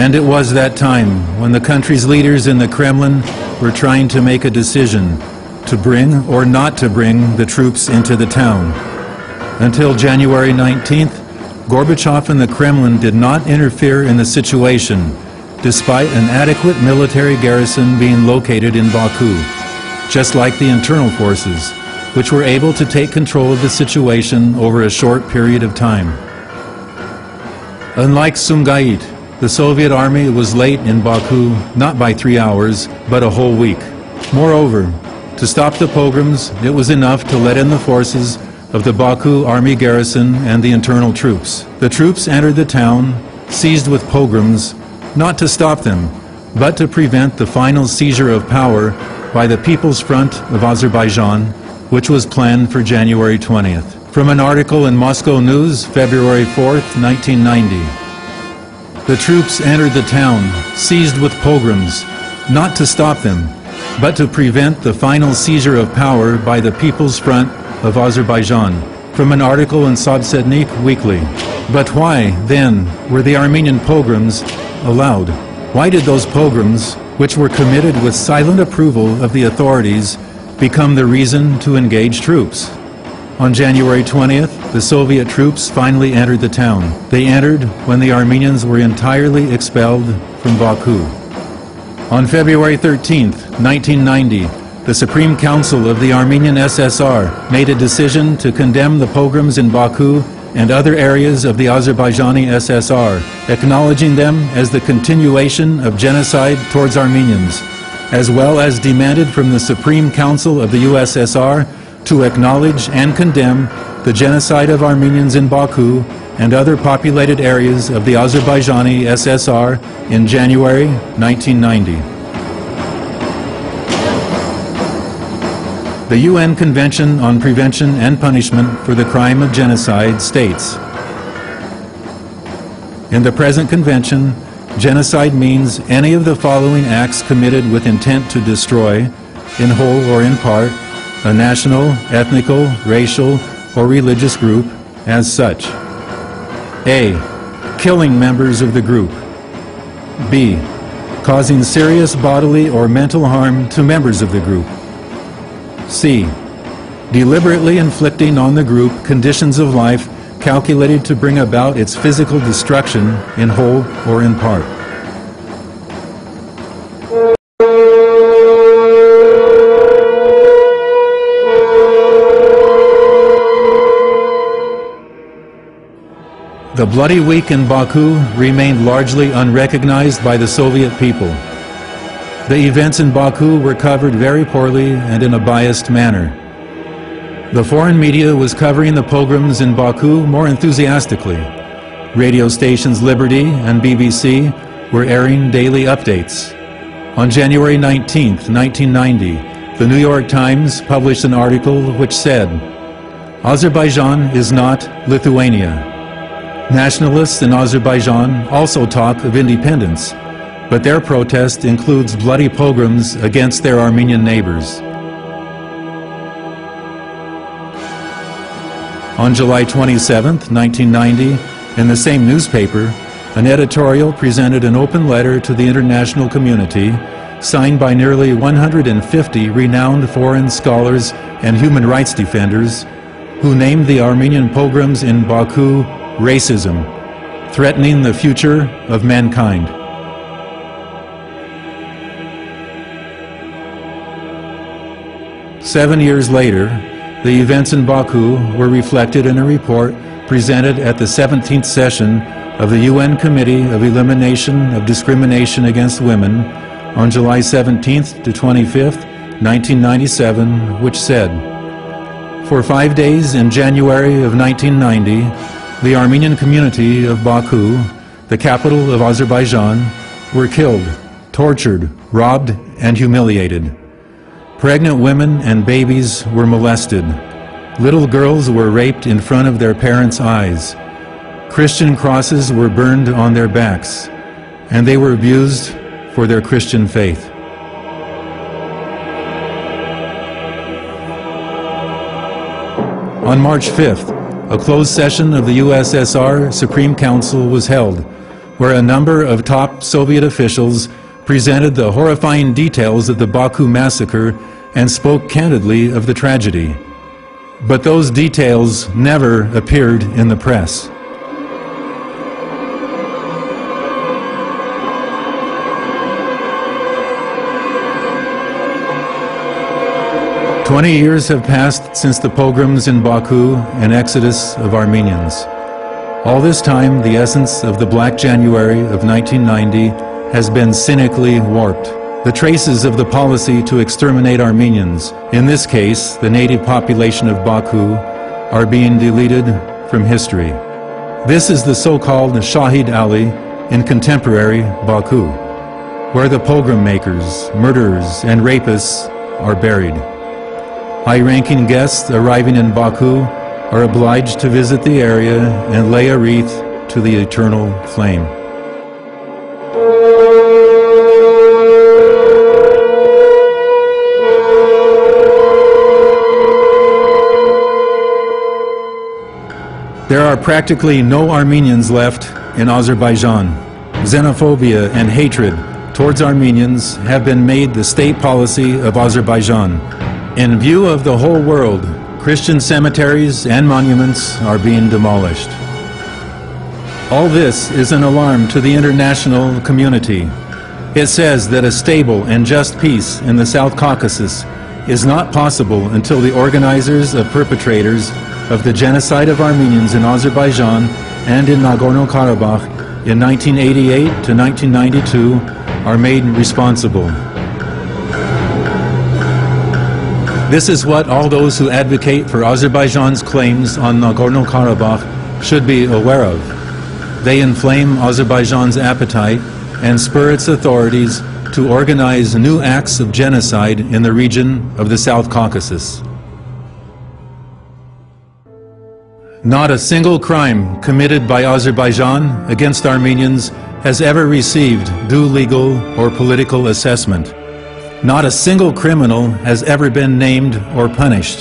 And it was that time when the country's leaders in the Kremlin were trying to make a decision to bring or not to bring the troops into the town. Until January 19th, Gorbachev and the Kremlin did not interfere in the situation, despite an adequate military garrison being located in Baku, just like the internal forces, which were able to take control of the situation over a short period of time. Unlike Sumgait, the Soviet army was late in Baku not by three hours, but a whole week. Moreover, to stop the pogroms, it was enough to let in the forces of the Baku army garrison and the internal troops. The troops entered the town, seized with pogroms, not to stop them, but to prevent the final seizure of power by the People's Front of Azerbaijan, which was planned for January 20th. From an article in Moscow News, February 4th, 1990. The troops entered the town, seized with pogroms, not to stop them, but to prevent the final seizure of power by the People's Front of Azerbaijan from an article in Sobesednik Weekly. But why, then, were the Armenian pogroms allowed? Why did those pogroms, which were committed with silent approval of the authorities, become the reason to engage troops? On January 20th, the Soviet troops finally entered the town. They entered when the Armenians were entirely expelled from Baku. On February 13th, 1990, the Supreme Council of the Armenian SSR made a decision to condemn the pogroms in Baku and other areas of the Azerbaijani SSR, acknowledging them as the continuation of genocide towards Armenians, as well as demanded from the Supreme Council of the USSR to acknowledge and condemn the genocide of Armenians in Baku and other populated areas of the Azerbaijani SSR in January 1990. The UN Convention on Prevention and Punishment for the Crime of Genocide states, In the present convention, genocide means any of the following acts committed with intent to destroy, in whole or in part, a national, ethnical, racial, or religious group as such. A. Killing members of the group. B. Causing serious bodily or mental harm to members of the group. C. Deliberately inflicting on the group conditions of life calculated to bring about its physical destruction in whole or in part. The Bloody Week in Baku remained largely unrecognized by the Soviet people. The events in Baku were covered very poorly and in a biased manner. The foreign media was covering the pogroms in Baku more enthusiastically. Radio stations Liberty and BBC were airing daily updates. On January 19, 1990, the New York Times published an article which said, Azerbaijan is not Lithuania. Nationalists in Azerbaijan also talk of independence, but their protest includes bloody pogroms against their Armenian neighbors. On July 27, 1990, in the same newspaper, an editorial presented an open letter to the international community signed by nearly 150 renowned foreign scholars and human rights defenders who named the Armenian pogroms in Baku racism, threatening the future of mankind. Seven years later, the events in Baku were reflected in a report presented at the 17th session of the UN Committee of Elimination of Discrimination Against Women on July 17th to 25th, 1997, which said, For five days in January of 1990, the Armenian community of Baku, the capital of Azerbaijan, were killed, tortured, robbed, and humiliated. Pregnant women and babies were molested. Little girls were raped in front of their parents' eyes. Christian crosses were burned on their backs, and they were abused for their Christian faith. On March 5th, a closed session of the USSR Supreme Council was held, where a number of top Soviet officials presented the horrifying details of the Baku massacre and spoke candidly of the tragedy. But those details never appeared in the press. Twenty years have passed since the pogroms in Baku and exodus of Armenians. All this time, the essence of the Black January of 1990 has been cynically warped. The traces of the policy to exterminate Armenians, in this case, the native population of Baku, are being deleted from history. This is the so-called Shahid Alley in contemporary Baku, where the pogrom makers, murderers, and rapists are buried. High-ranking guests arriving in Baku are obliged to visit the area and lay a wreath to the eternal flame. There are practically no Armenians left in Azerbaijan. Xenophobia and hatred towards Armenians have been made the state policy of Azerbaijan. In view of the whole world, Christian cemeteries and monuments are being demolished. All this is an alarm to the international community. It says that a stable and just peace in the South Caucasus is not possible until the organizers of perpetrators of the genocide of Armenians in Azerbaijan and in Nagorno-Karabakh in 1988 to 1992 are made responsible. This is what all those who advocate for Azerbaijan's claims on Nagorno-Karabakh should be aware of. They inflame Azerbaijan's appetite and spur its authorities to organize new acts of genocide in the region of the South Caucasus. Not a single crime committed by Azerbaijan against Armenians has ever received due legal or political assessment. Not a single criminal has ever been named or punished.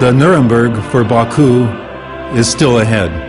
The Nuremberg for Baku is still ahead.